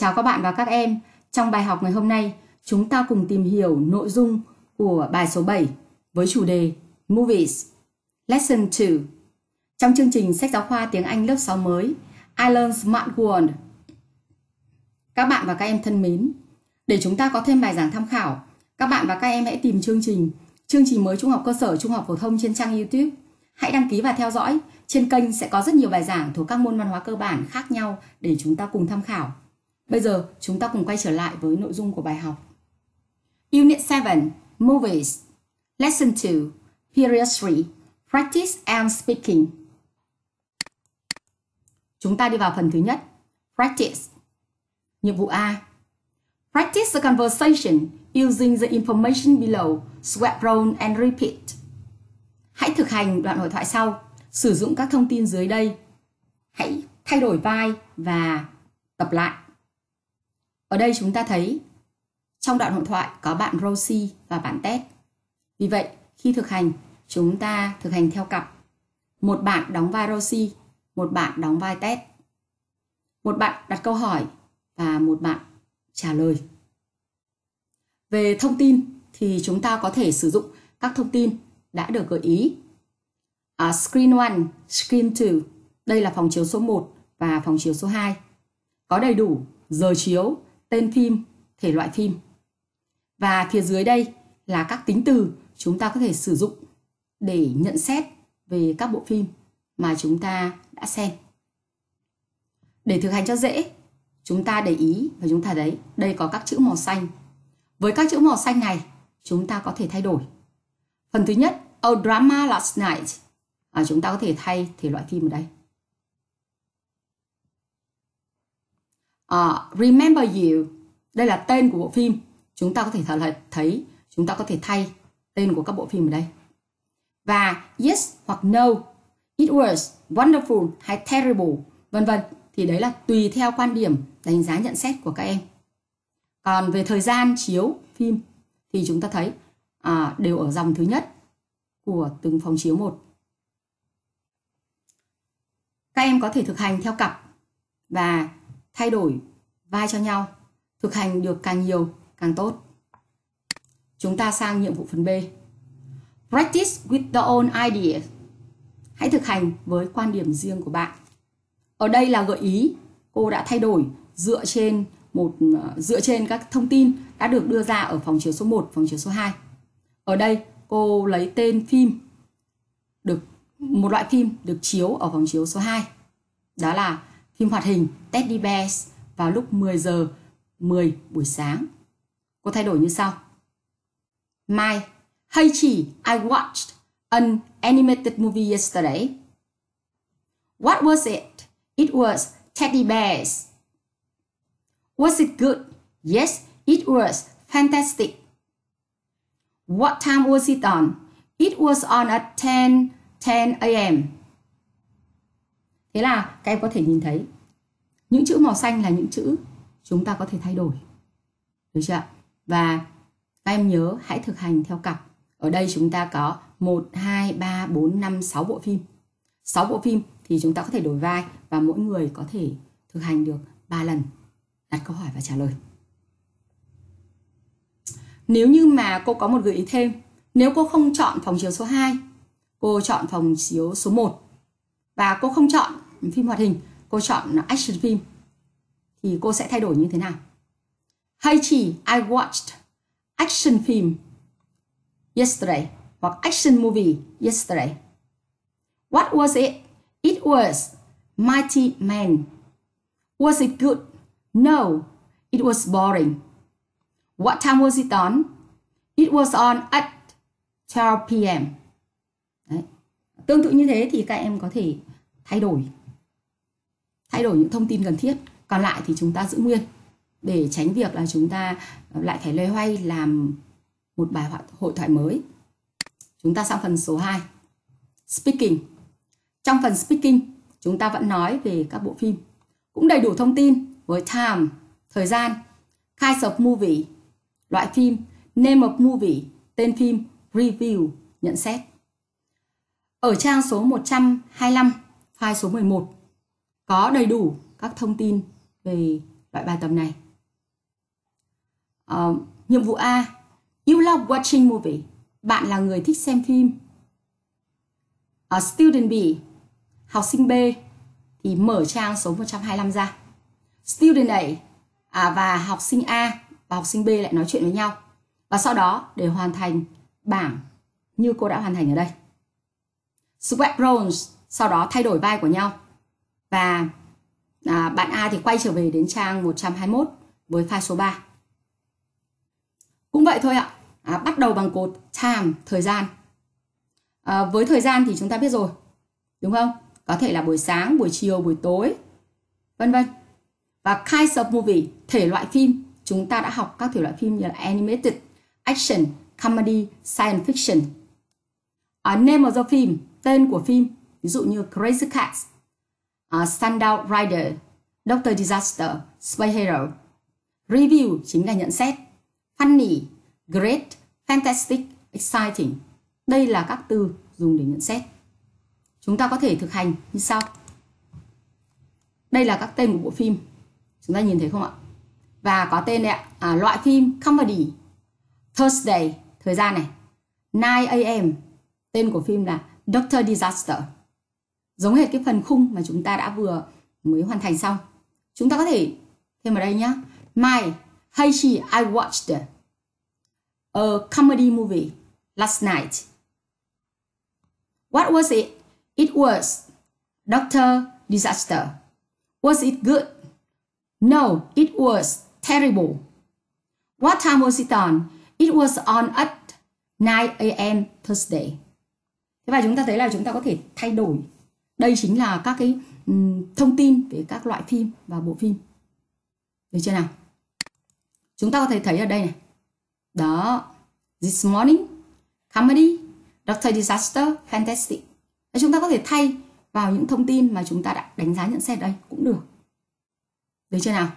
Chào các bạn và các em. Trong bài học ngày hôm nay, chúng ta cùng tìm hiểu nội dung của bài số 7 với chủ đề Movies. Lesson 2. Trong chương trình sách giáo khoa tiếng Anh lớp 6 mới, I Learn Smart World. Các bạn và các em thân mến, để chúng ta có thêm bài giảng tham khảo, các bạn và các em hãy tìm chương trình chương trình mới trung học cơ sở trung học phổ thông trên trang YouTube. Hãy đăng ký và theo dõi. Trên kênh sẽ có rất nhiều bài giảng thuộc các môn văn hóa cơ bản khác nhau để chúng ta cùng tham khảo. Bây giờ chúng ta cùng quay trở lại với nội dung của bài học. Unit 7 Movies. Lesson 2 Period 3 Practice and Speaking. Chúng ta đi vào phần thứ nhất, Practice. Nhiệm vụ A. Practice the conversation using the information below Swap round and repeat. Hãy thực hành đoạn hội thoại sau. Sử dụng các thông tin dưới đây. Hãy thay đổi vai và tập lại ở đây chúng ta thấy trong đoạn hội thoại có bạn Rosie và bạn Ted. Vì vậy, khi thực hành, chúng ta thực hành theo cặp. Một bạn đóng vai Rosie, một bạn đóng vai Ted. Một bạn đặt câu hỏi và một bạn trả lời. Về thông tin thì chúng ta có thể sử dụng các thông tin đã được gợi ý. À, screen 1, Screen 2, đây là phòng chiếu số 1 và phòng chiếu số 2. Có đầy đủ giờ chiếu, tên phim, thể loại phim. Và phía dưới đây là các tính từ chúng ta có thể sử dụng để nhận xét về các bộ phim mà chúng ta đã xem. Để thực hành cho dễ, chúng ta để ý và chúng ta thấy đây có các chữ màu xanh. Với các chữ màu xanh này, chúng ta có thể thay đổi. Phần thứ nhất, A Drama Last Night. À, chúng ta có thể thay thể loại phim ở đây. Uh, Remember You. Đây là tên của bộ phim. Chúng ta có thể thấy chúng ta có thể thay tên của các bộ phim ở đây. Và yes hoặc no. It was wonderful hay terrible vân vân. Thì đấy là tùy theo quan điểm đánh giá nhận xét của các em. Còn về thời gian chiếu phim thì chúng ta thấy à, đều ở dòng thứ nhất của từng phòng chiếu một. Các em có thể thực hành theo cặp và thay đổi vai cho nhau. Thực hành được càng nhiều càng tốt. Chúng ta sang nhiệm vụ phần B. Practice with your own idea. Hãy thực hành với quan điểm riêng của bạn. Ở đây là gợi ý cô đã thay đổi dựa trên một dựa trên các thông tin đã được đưa ra ở phòng chiếu số 1, phòng chiếu số 2. Ở đây cô lấy tên phim được một loại phim được chiếu ở phòng chiếu số 2. Đó là phim hoạt hình Teddy Bears vào lúc 10 giờ 10 buổi sáng. Cô thay đổi như sau. Mai, hay chỉ, I watched an animated movie yesterday. What was it? It was teddy bears. Was it good? Yes, it was fantastic. What time was it on? It was on at 10, 10 a.m. Thế là các em có thể nhìn thấy những chữ màu xanh là những chữ chúng ta có thể thay đổi. Được chưa và các em nhớ hãy thực hành theo cặp. Ở đây chúng ta có 1, 2, 3, 4, 5, 6 bộ phim. 6 bộ phim thì chúng ta có thể đổi vai và mỗi người có thể thực hành được 3 lần. Đặt câu hỏi và trả lời. Nếu như mà cô có một gợi ý thêm nếu cô không chọn phòng chiếu số 2 cô chọn phòng chiếu số 1 và cô không chọn phim hoạt hình cô chọn action film thì cô sẽ thay đổi như thế nào? Hay chỉ I watched action film yesterday hoặc action movie yesterday. What was it? It was Mighty Man. Was it good? No, it was boring. What time was it on? It was on at 12 p.m. Đấy. Tương tự như thế thì các em có thể thay đổi thay đổi những thông tin cần thiết. Còn lại thì chúng ta giữ nguyên để tránh việc là chúng ta lại phải lê hoay làm một bài hội thoại mới. Chúng ta sang phần số 2 speaking. Trong phần speaking, chúng ta vẫn nói về các bộ phim cũng đầy đủ thông tin với time, thời gian, kinds of movie, loại phim, name of movie, tên phim, review, nhận xét. Ở trang số 125 file số 11 có đầy đủ các thông tin về loại bài tập này. Uh, nhiệm vụ A. You love watching movie. Bạn là người thích xem phim. Uh, student B. Học sinh B thì mở trang số 125 ra. Student A à, và học sinh A và học sinh B lại nói chuyện với nhau. Và sau đó để hoàn thành bảng như cô đã hoàn thành ở đây. Swap roles, sau đó thay đổi vai của nhau. Và à, bạn A thì quay trở về đến trang 121 với file số 3. Cũng vậy thôi ạ. À, bắt đầu bằng cột time, thời gian. À, với thời gian thì chúng ta biết rồi. Đúng không? Có thể là buổi sáng, buổi chiều, buổi tối, vân vân. Và kinds of movie, thể loại phim. Chúng ta đã học các thể loại phim như là animated, action, comedy, science fiction. À, name of the film, tên của phim, ví dụ như Crazy Cats, uh, Standout Rider, Doctor Disaster, Spy Hero. Review chính là nhận xét. Funny, great, fantastic, exciting. Đây là các từ dùng để nhận xét. Chúng ta có thể thực hành như sau. Đây là các tên của bộ phim. Chúng ta nhìn thấy không ạ? Và có tên này ạ. À, loại phim comedy. Thursday, thời gian này. 9 a.m. Tên của phim là Doctor Disaster. Giống hệt cái phần khung mà chúng ta đã vừa mới hoàn thành xong. Chúng ta có thể thêm vào đây nhé. My, hey she, I watched a comedy movie last night. What was it? It was Doctor Disaster. Was it good? No, it was terrible. What time was it on? It was on at 9 a.m. Thursday. Thế và chúng ta thấy là chúng ta có thể thay đổi. Đây chính là các cái ừ, thông tin về các loại phim và bộ phim. Được chưa nào? Chúng ta có thể thấy ở đây này. Đó. This morning, comedy, Doctor Disaster, fantastic. Và chúng ta có thể thay vào những thông tin mà chúng ta đã đánh giá nhận xét đây cũng được. Được chưa nào?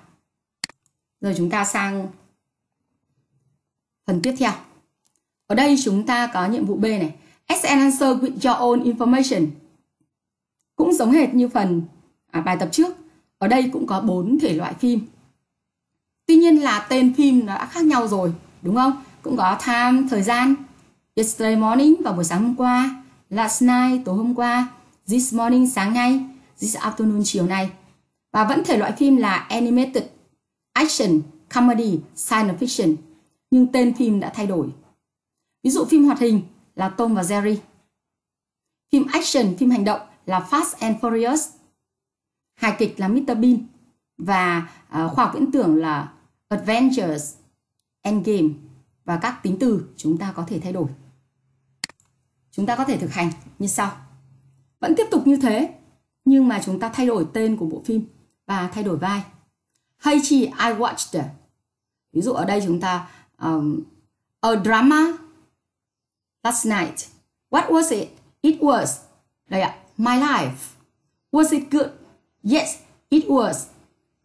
Rồi chúng ta sang phần tiếp theo. Ở đây chúng ta có nhiệm vụ B này. Ask and answer with your own information. Cũng giống hệt như phần à, bài tập trước. Ở đây cũng có bốn thể loại phim. Tuy nhiên là tên phim nó đã khác nhau rồi, đúng không? Cũng có time, thời gian, yesterday morning vào buổi sáng hôm qua, last night tối hôm qua, this morning sáng nay, this afternoon chiều nay. Và vẫn thể loại phim là animated, action, comedy, science fiction. Nhưng tên phim đã thay đổi. Ví dụ phim hoạt hình là Tom và Jerry. Phim action, phim hành động là Fast and Furious. Hài kịch là Mr. Bean. Và uh, khoa học viễn tưởng là Adventures, Endgame. Và các tính từ chúng ta có thể thay đổi. Chúng ta có thể thực hành như sau. Vẫn tiếp tục như thế, nhưng mà chúng ta thay đổi tên của bộ phim và thay đổi vai. Hay chi, I watched. Ví dụ ở đây chúng ta um, a drama last night. What was it? It was. Đây ạ, my life. Was it good? Yes, it was.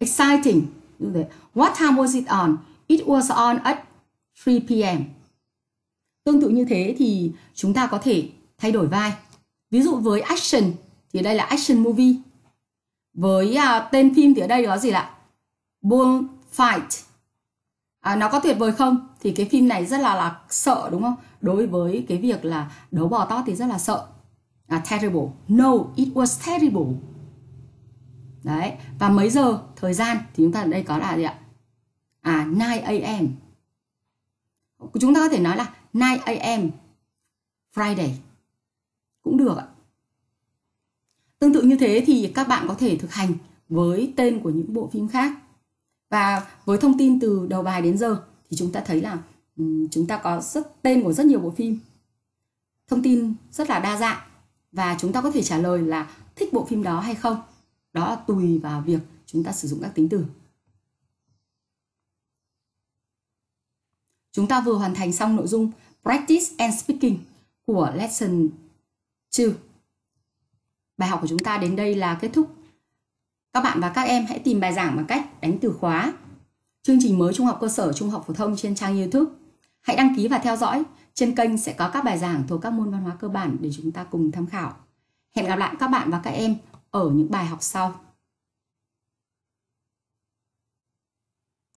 Exciting. What time was it on? It was on at 3 p.m. Tương tự như thế thì chúng ta có thể thay đổi vai. Ví dụ với action thì đây là action movie. Với uh, tên phim thì ở đây có gì ạ? Bullfight. À, nó có tuyệt vời không? Thì cái phim này rất là là sợ đúng không? Đối với cái việc là đấu bò tót thì rất là sợ. À, terrible. No, it was terrible. Đấy. Và mấy giờ thời gian thì chúng ta ở đây có là gì ạ? À 9 am Chúng ta có thể nói là 9 am Friday. Cũng được ạ. Tương tự như thế thì các bạn có thể thực hành với tên của những bộ phim khác. Và với thông tin từ đầu bài đến giờ thì chúng ta thấy là chúng ta có rất tên của rất nhiều bộ phim. Thông tin rất là đa dạng và chúng ta có thể trả lời là thích bộ phim đó hay không. Đó là tùy vào việc chúng ta sử dụng các tính từ. Chúng ta vừa hoàn thành xong nội dung Practice and Speaking của Lesson 2. Bài học của chúng ta đến đây là kết thúc. Các bạn và các em hãy tìm bài giảng bằng cách đánh từ khóa. Chương trình mới trung học cơ sở, trung học phổ thông trên trang YouTube. Hãy đăng ký và theo dõi. Trên kênh sẽ có các bài giảng thuộc các môn văn hóa cơ bản để chúng ta cùng tham khảo. Hẹn gặp lại các bạn và các em ở những bài học sau.